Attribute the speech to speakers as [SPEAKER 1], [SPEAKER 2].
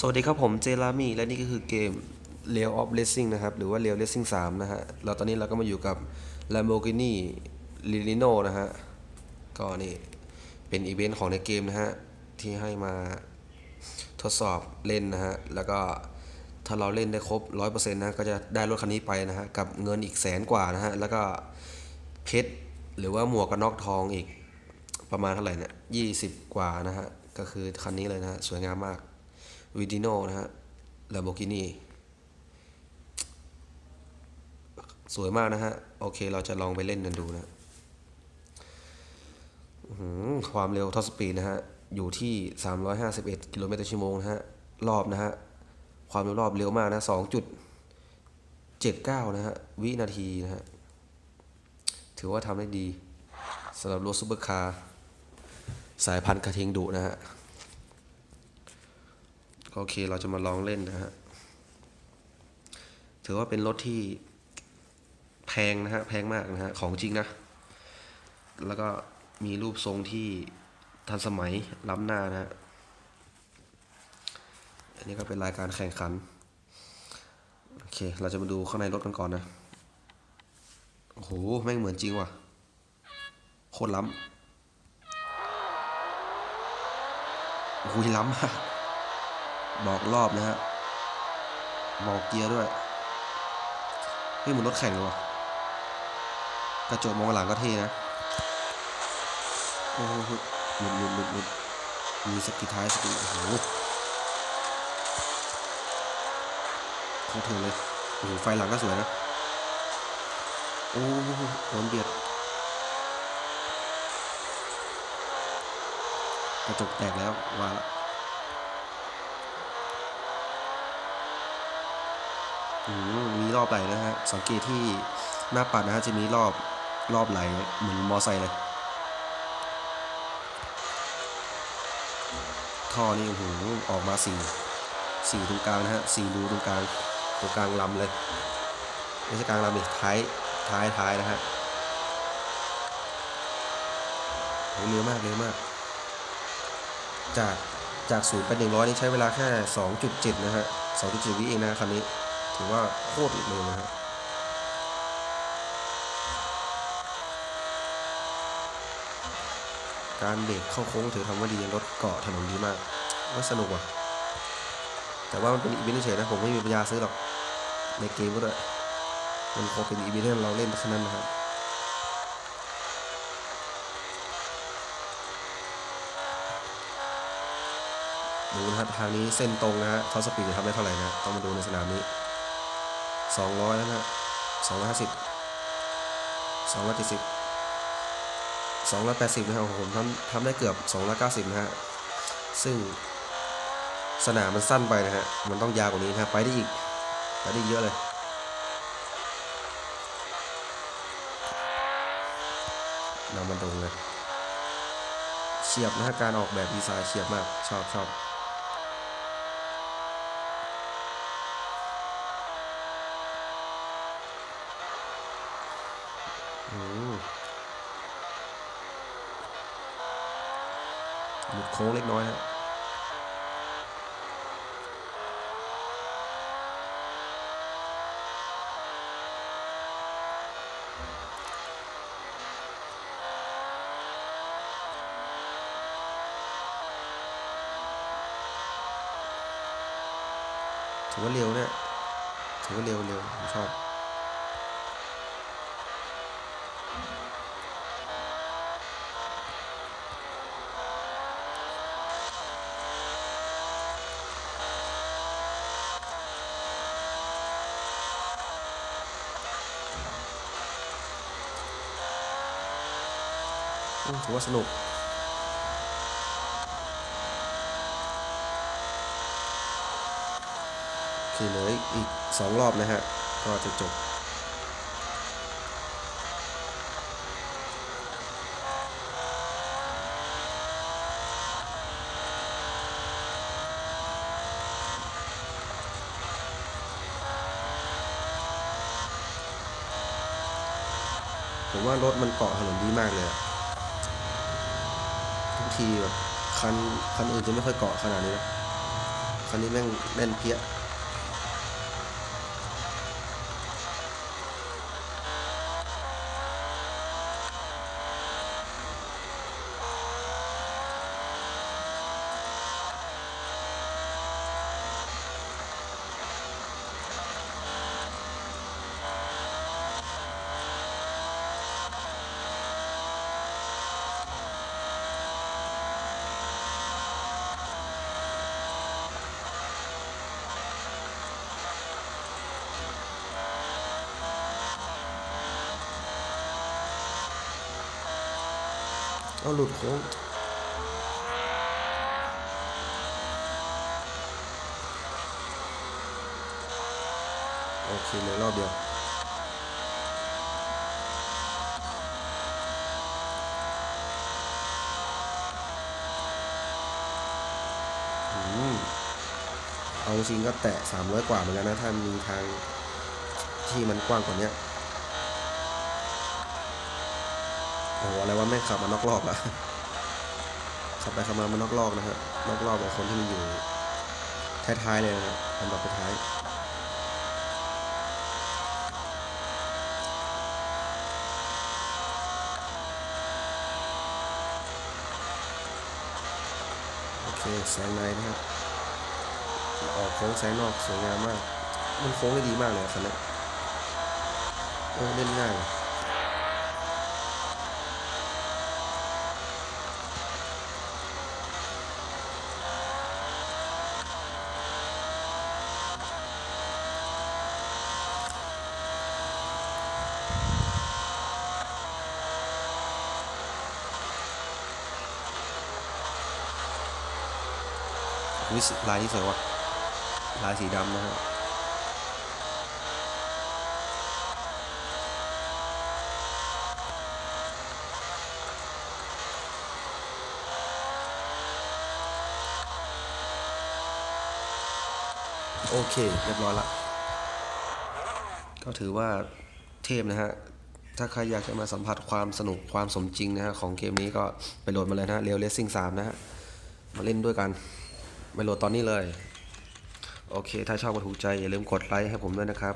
[SPEAKER 1] สวัสดีครับผมเจรามีและนี่ก็คือเกม r a i l of Racing นะครับ หรือว่า Rail Racing 3 นะฮะแล้วตอนนี้เราก็มาอยู่กับ Lamborghini Lino นะฮะ ก็นี่ เป็นอีเวนต์ของในเกมนะฮะ ที่ให้มาทดสอบเล่นนะฮะ แล้วก็ถ้าเราเล่นได้ครบ 100%นะ ก็จะได้รถคันนี้ไปนะฮะ กับเงินอีกแสนกว่านะฮะ แล้วก็เพชรหรือว่าหมวกกันน็อกทองอีกประมาณเท่าไหร่เนี่ยยี่สิบกว่านะฮะ ก็คือคันนี้เลยนะฮะ สวยงามมาก Veneno นะฮะลาโบกินีสวยมากนะฮะ โอเคเราจะลองไปเล่นกันดูนะความเร็ว top speed นะฮะ อยู่ที่ 351 กิโลเมตรต่อชั่วโมงนะฮะ รอบนะฮะ ความเร็วรอบเร็วมากนะ 2.79 นะฮะ วินาทีนะฮะ ถือว่าทำได้ดีสำหรับรถซูเปอร์คาร์สายพันธุ์กระทิงดุนะฮะ โอเคเราจะมาลองเล่นนะฮะ ถือว่าเป็นรถที่แพงนะฮะ แพงมากนะฮะ ของจริงนะ แล้วก็มีรูปทรงที่ทันสมัยล้ำหน้านะฮะ อันนี้ก็เป็นรายการแข่งขัน โอเค เราจะมาดูข้างในรถกันก่อนนะ โอ้โห แม่งเหมือนจริงว่ะ โคตรล้ำโอ้โหล้ำมาก บอกรอบนะฮะบอกเกียร์ด้วยเฮ้ยเหมือนรถแข่งเลยวะกระจกมองหลังก็เท่นะโอ้โหหลุดหลุดหลุดหลุดมีสกิท้ายสกิโอ้โหเขาเถื่อนเลยโอ้โหไฟหลังก็สวยนะโอ้โหโดนเบียดกระจกแตกแล้วว่าละ มีรอบไหลนะฮะ สังเกตที่หน้าปัดนะฮะจะมีรอบรอบไหลเหมือนมอไซค์เลย ท่อนี่โอ้โหออกมาสี่สี่ตรงกลางนะฮะสี่รูตรงกลางตรงกลางลำเลยไม่ใช่กลางลำดิท้ายท้ายท้ายนะฮะเร็วมากเร็วมาก จากจากศูนย์ไปหนึ่งร้อยนี่ใช้เวลาแค่สองจุดเจ็ดนะฮะสองจุดเจ็ดวิเองนะคันนี้ ถือว่าโคตรเร็วนะฮะการเบรกเข้าโค้งถือว่าทำดีรถเกาะถนนดีมากว่าสนุกว่ะ แต่ว่ามันเป็นอีเวนต์เฉยนะผมไม่มีปัญญาซื้อหรอก ในเกมก็ด้วยมันพอเป็นอีเวนต์เราเล่นแค่นั้นนะครับดูนะครับทางนี้เส้นตรงนะฮะ top speed จะทำได้เท่าไหร่นะต้องมาดูในสนามนี้ 200แล้วนะ250 270 280นะครับผมทำทำได้เกือบ290นะฮะ ซึ่งสนามมันสั้นไปนะฮะ มันต้องยาวกว่านี้นะฮะ ไปได้อีก ไปได้เยอะเลยนำมันตรงเลยเฉียบนะฮะ การออกแบบดีไซน์เฉียบมาก ชอบชอบ อืมหลุดโค้งเล็กน้อยฮะถือว่าเร็วเนี่ยถือว่าเร็วเร็วผมชอบ ถือว่าสนุกคือเหลืออีกสองรอบนะฮะ ก็จะจบผมว่ารถมันเกาะถนนดีมากเลย คีแบบคันคันอื่นจะไม่ค่อยเกาะขนาดนี้นะคันนี้แม่งแน่นเพี้ย เอาหลุดโค้งโอเคเลยรอบเดียวอืมเอาจริงก็แตะ300 กว่าเหมือนกันนะถ้ามีทางที่มันกว้างกว่านี้โอ้โหอะไรว่าแม่งขับมานอกรอบอะขับไปขับมามานอกรอบนะฮะนอกรอบกับคนที่มันอยู่ท้ายๆเลยนะฮะอันดับท้ายโอเคแสงในนะครับออกโค้งแสงนอกสวยงามมาก มันโค้งได้ดีมากเลยคันนี้เออเล่นง่ายว่ะ วิสลายที่สวยว่ะลายสีดำนะฮะโอเค เรียบร้อยละ ก็ถือว่าเทพนะฮะ ถ้าใครอยากจะมาสัมผัสความสนุกความสมจริงนะฮะ ของเกมนี้ก็ไปโหลดมาเลยนะฮะเรียวเลสซิ่ง3นะฮะ มาเล่นด้วยกัน ไปโหลดตอนนี้เลย โอเค ถ้าชอบก็ถูกใจ อย่าลืมกดไลค์ให้ผมด้วยนะครับ